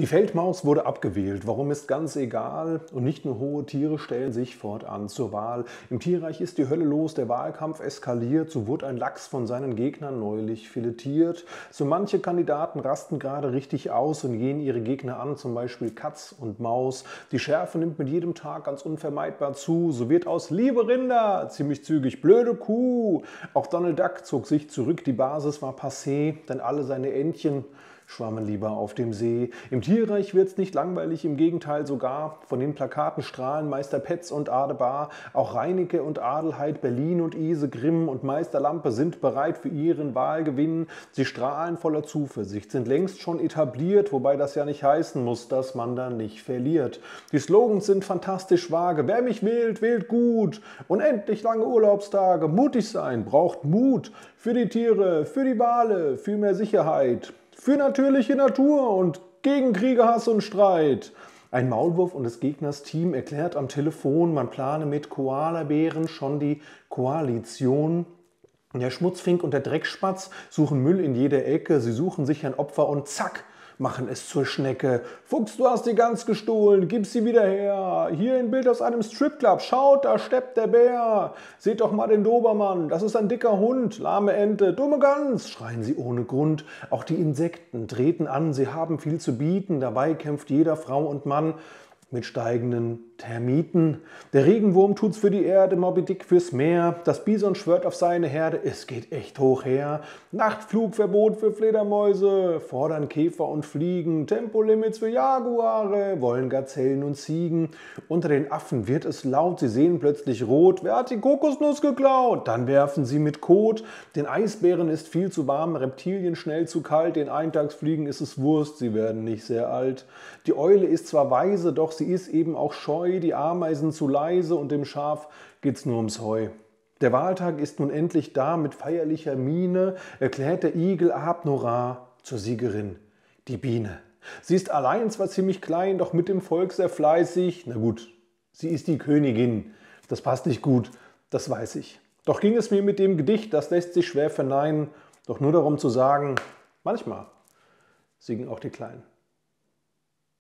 Die Feldmaus wurde abgewählt. Warum ist ganz egal? Und nicht nur hohe Tiere stellen sich fortan zur Wahl. Im Tierreich ist die Hölle los, der Wahlkampf eskaliert. So wurde ein Lachs von seinen Gegnern neulich filetiert. So manche Kandidaten rasten gerade richtig aus und gehen ihre Gegner an, zum Beispiel Katz und Maus. Die Schärfe nimmt mit jedem Tag ganz unvermeidbar zu. So wird aus Liebe Rinder ziemlich zügig blöde Kuh. Auch Donald Duck zog sich zurück. Die Basis war passé, denn alle seine Entchen schwammen lieber auf dem See. Im Tierreich wird's nicht langweilig, im Gegenteil sogar. Von den Plakaten strahlen Meister Petz und Adebar, auch Reinecke und Adelheid, Berlin und Ise, Grimm und Meister Lampe sind bereit für ihren Wahlgewinn. Sie strahlen voller Zuversicht, sind längst schon etabliert, wobei das ja nicht heißen muss, dass man dann nicht verliert. Die Slogans sind fantastisch vage. Wer mich wählt, wählt gut. Unendlich lange Urlaubstage. Mutig sein braucht Mut. Für die Tiere, für die Wale, für mehr Sicherheit für natürliche Natur und gegen Kriege, Hass und Streit. Ein Maulwurf und des Gegners Team erklärt am Telefon, man plane mit Koalabären schon die Koalition. Der Schmutzfink und der Dreckspatz suchen Müll in jeder Ecke, sie suchen sich ein Opfer und zack, machen es zur Schnecke. Fuchs, du hast die Gans gestohlen, gib sie wieder her. Hier ein Bild aus einem Stripclub, schaut, da steppt der Bär. Seht doch mal den Dobermann, das ist ein dicker Hund, lahme Ente, dumme Gans, schreien sie ohne Grund. Auch die Insekten treten an, sie haben viel zu bieten, dabei kämpft jeder Frau und Mann mit steigenden Termiten. Der Regenwurm tut's für die Erde, Moby Dick fürs Meer. Das Bison schwört auf seine Herde, es geht echt hoch her. Nachtflugverbot für Fledermäuse, fordern Käfer und Fliegen. Tempolimits für Jaguare, wollen Gazellen und Ziegen. Unter den Affen wird es laut, sie sehen plötzlich rot. Wer hat die Kokosnuss geklaut? Dann werfen sie mit Kot. Den Eisbären ist viel zu warm, Reptilien schnell zu kalt. Den Eintagsfliegen ist es Wurst, sie werden nicht sehr alt. Die Eule ist zwar weise, doch sie ist eben auch scheu, die Ameisen zu leise und dem Schaf geht's nur ums Heu. Der Wahltag ist nun endlich da, mit feierlicher Miene erklärt der Igel Abnora zur Siegerin, die Biene. Sie ist allein zwar ziemlich klein, doch mit dem Volk sehr fleißig. Na gut, sie ist die Königin. Das passt nicht gut, das weiß ich. Doch ging es mir mit dem Gedicht, das lässt sich schwer verneinen, doch nur darum zu sagen, manchmal siegen auch die Kleinen.